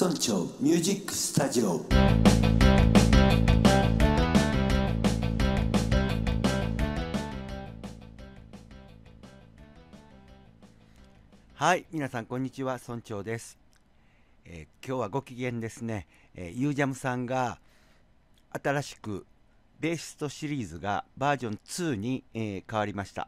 村長ミュージックスタジオ。はい皆さんこんにちは村長です、えー今日はご機嫌ですね、えー、ユージャムさんが新しくベーシストシリーズがバージョン2に、えー変わりました。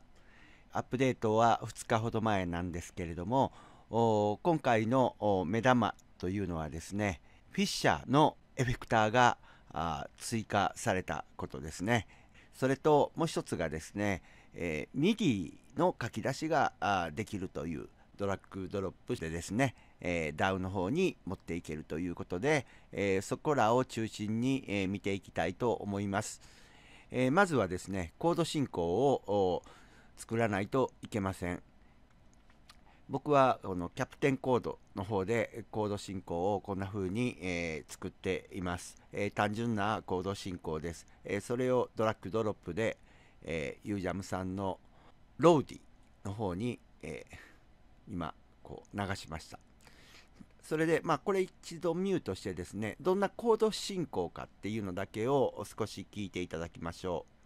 アップデートは2日ほど前なんですけれども今回の目玉というのはですねフィッシャーのエフェクターがあ追加されたことですね。それともう一つがですね、えー、MIDI の書き出しができるというドラッグドロップでですね、えー DAW の方に持っていけるということで、えーそこらを中心に、えー見ていきたいと思います、えーまずはですねコード進行を作らないといけません。僕はこのキャプテンコードの方でコード進行をこんな風に、えー作っています、えー単純なコード進行です、えーそれをドラッグドロップで、えーユージャムさんのローディの方に、え今こう流しました。それでまあこれ一度ミュートしてですねどんなコード進行かっていうのだけを少し聞いていただきましょう。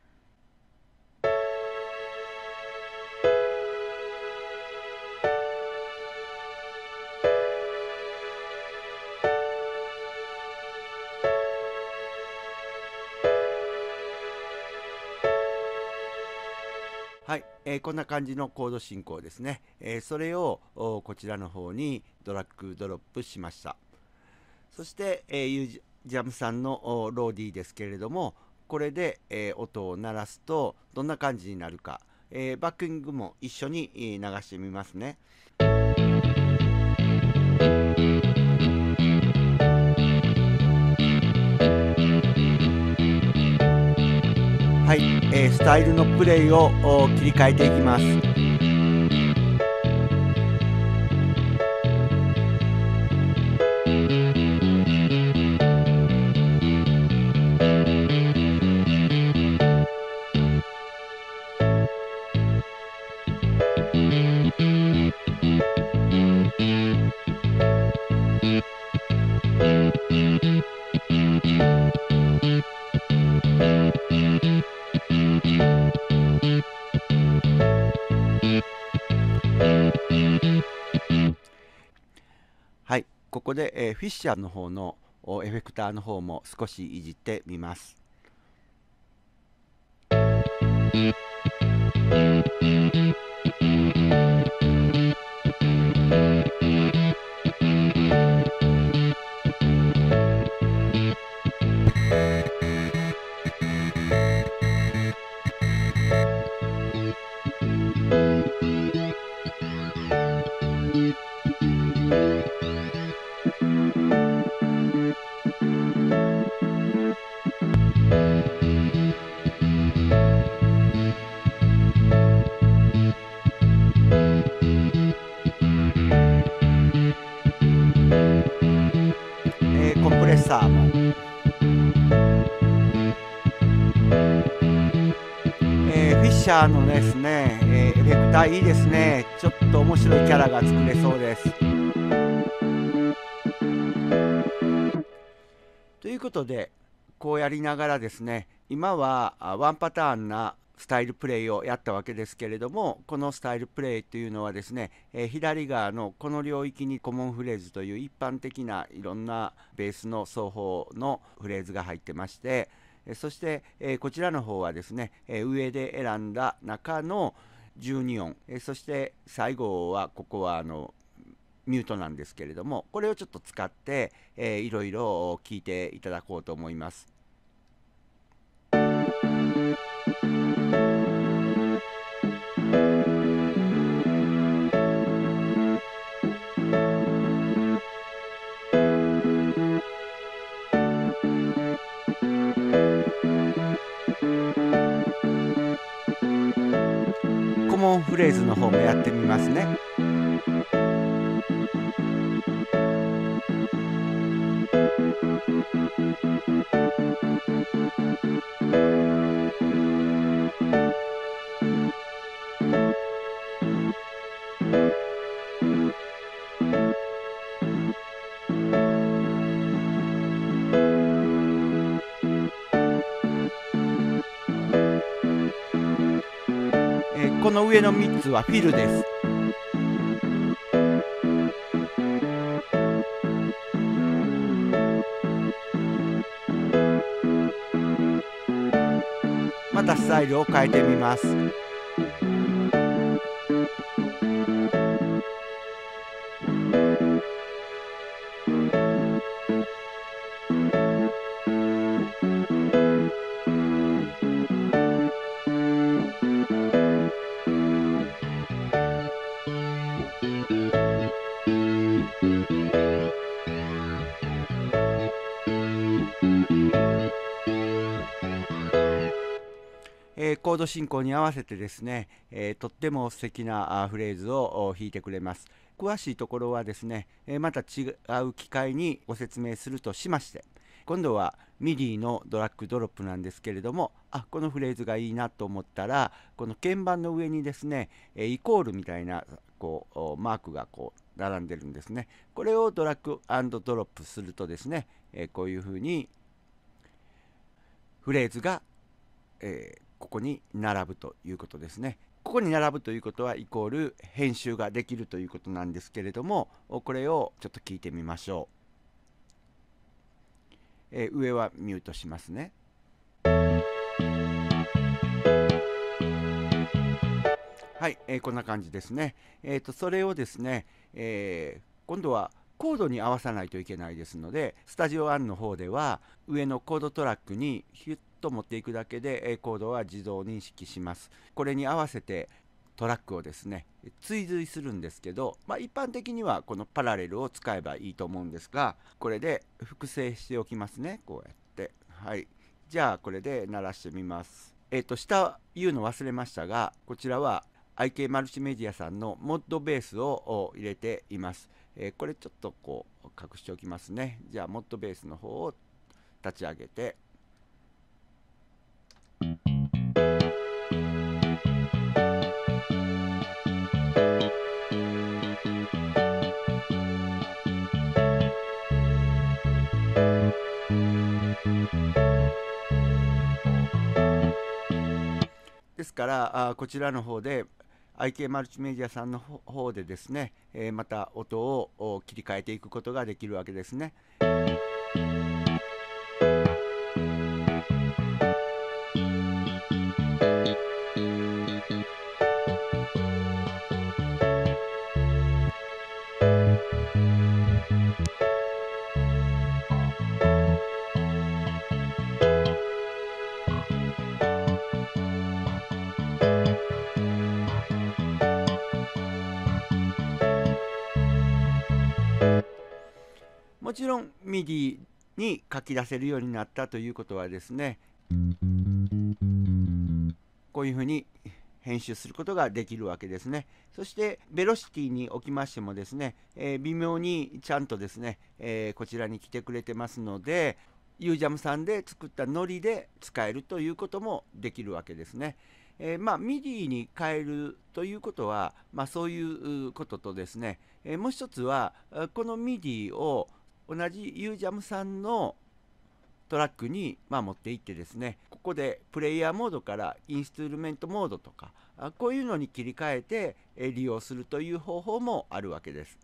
はい、えーこんな感じのコード進行ですね、えーそれをこちらの方にドラッグドロップしました。そして、えーユージャムさんのローディーですけれどもこれで、えー音を鳴らすとどんな感じになるか、えバッキングも一緒に流してみますね。はい、えースタイルのプレーを切り替えていきます。ここで、えフィッシャーの方のエフェクターの方も少しいじってみます。シャーのですね、えーエフェクターいいですね。ちょっと面白いキャラが作れそうです。ということでこうやりながらですね今はワンパターンなスタイルプレイをやったわけですけれどもこのスタイルプレイというのはですね、えー左側のこの領域にコモンフレーズという一般的ないろんなベースの奏法のフレーズが入ってましてそして、えこちらの方はですね、え上で選んだ中の12音、えそして最後はここはあのミュートなんですけれどもこれをちょっと使って、えーいろいろ聞いていただこうと思います。フレーズの方もやってみますね。この上の3つはフィルです。またスタイルを変えてみます。コード進行に合わせてですね、えーとっても素敵なフレーズを弾いてくれます。詳しいところはですね、えまた違う機会にご説明するとしまして今度は MIDI のドラッグドロップなんですけれどもあこのフレーズがいいなと思ったらこの鍵盤の上にですね、イコールみたいなこうマークがこう並んでるんですね。これをドラッグドロップするとですね、こういうふうにフレーズが、えここに並ぶということですね。ここに並ぶということはイコール編集ができるということなんですけれどもこれをちょっと聞いてみましょう。えー上はミュートしますね。はい、えーこんな感じですね。えー、とそれをですね、えー今度はコードに合わさないといけないですので、スタジオ1の方では上のコードトラックにヒュッと持っていくだけで、えーコードは自動認識します。これに合わせてトラックをですね追随するんですけど、まあ、一般的にはこのパラレルを使えばいいと思うんですがこれで複製しておきますね。こうやって。はい。じゃあこれで鳴らしてみます。えっ、と下言うの忘れましたがこちらは IK マルチメディアさんのモッドベースを入れています、えーこれちょっとこう隠しておきますね。じゃあモッドベースの方を立ち上げてからあこちらの方で IK マルチメディアさんの方でですね、えまた音を切り替えていくことができるわけですね。ちろん MIDI に書き出せるようになったということはですねこういうふうに編集することができるわけですねそしてベロシティにおきましてもですね、えー微妙にちゃんとですね、えーこちらに来てくれてますのでユージャムさんで作ったノリで使えるということもできるわけですね。えーまあ、MIDI に変えるということは、まあ、そういうこととですね、えもう一つはこの MIDI を同じユージャムさんのトラックに、まあ、持っていってですねここでプレイヤーモードからインストゥルメントモードとかこういうのに切り替えて利用するという方法もあるわけです。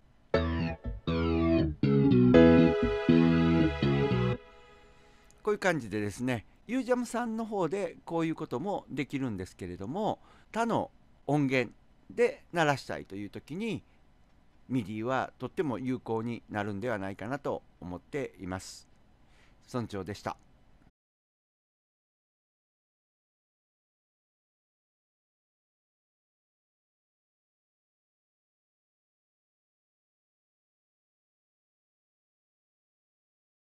こういう感じでですねユージャムさんの方でこういうこともできるんですけれども他の音源で鳴らしたいという時に MIDI はとっても有効になるんではないかなと思っています。村長でした。